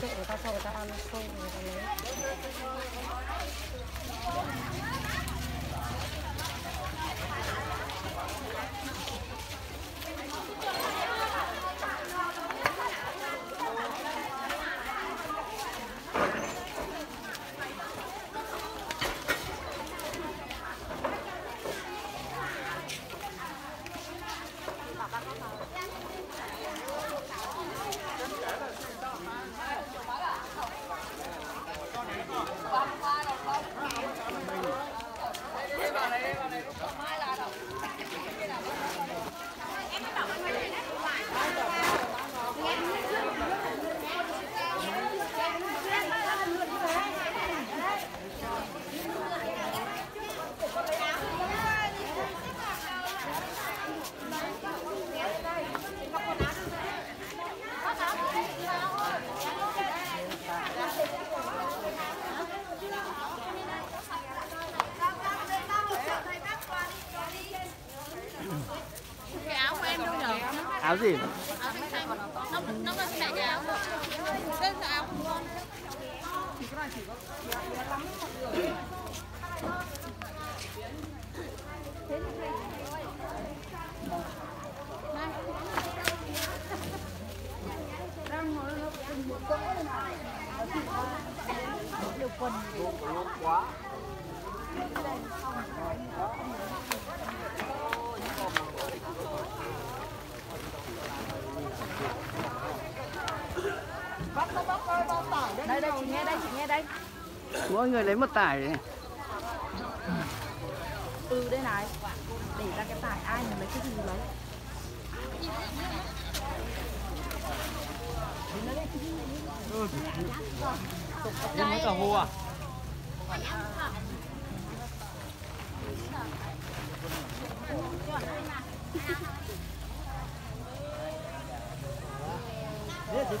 kệ người ta cho người ta ăn không người ta lấy cái áo gì? áo xanh xanh nó nó có chạy cái áo nữa cái áo đây đây chị nghe đây chị nghe đây. Mỗi người lấy một tải này ừ đây này. Để ra cái tải ai mà lấy cái gì lấy? Nhưng mới cả hô à c'est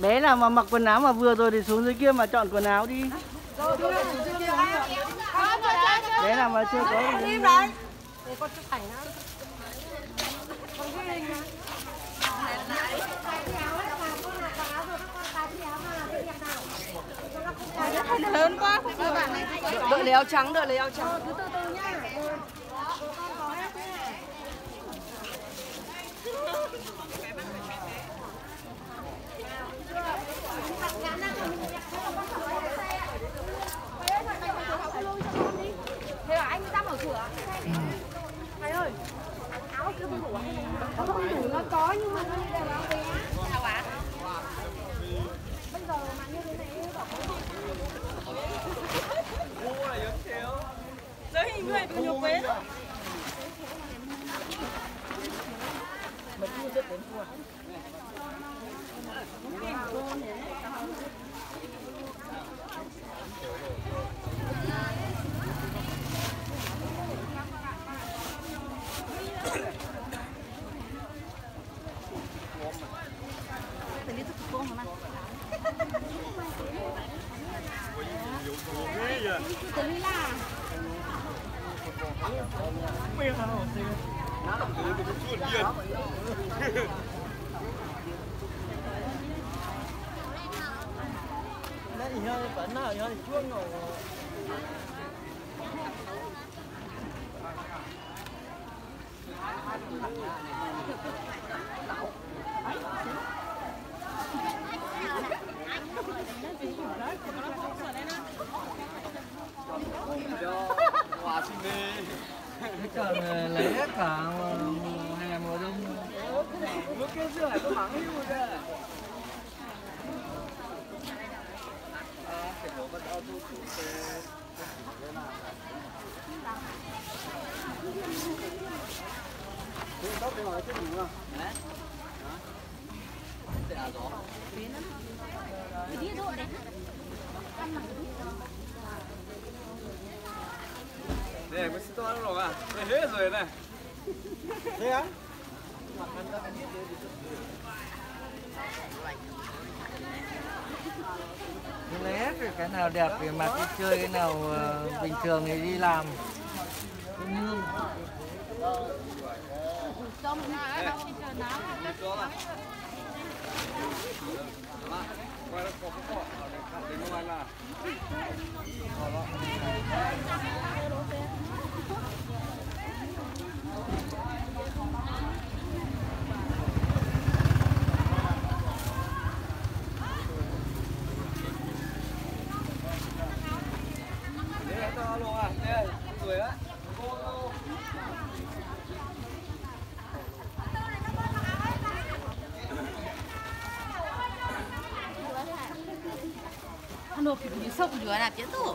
bé nào mà mặc quần áo mà vừa rồi thì xuống dưới kia mà chọn quần áo đi. Bé nào mà chưa có đi. Để con chụp ảnh lớn quá. Các bạn này đợi lấy áo trắng đợi lấy áo trắng mở cửa thầy ơi áo chưa đủ à? Nó không đủ nó có nhưng mà nó đều áo bé sao ạ Bây giờ mà như thế này bảo đấy người bị nhục quế rồi Đấy thì hơi vẫn nào thì chuông rồi Hòa sinh đi. Thế còn ờ, lấy hết cả mùa hè mùa đông Mới kia chưa phải có mắng yêu kìa. À, cái bố bắt đầu thu chủ xe. Thế đó phải nói cái gì không? Đấy. Để à gió. đi độ đấy Đây, có xin to rồi à? Đây hết rồi này. Thế á? Cứ lấy hết rồi cái nào đẹp thì mặc đi chơi cái nào ờ, bình thường thì đi làm. Cũng như trong cho kênh Ghiền Mì Gõ Để không bỏ lỡ những video hấp dẫn to luôn à. Đây, tuổi á. nó kiểu như sốc dưới chết tụ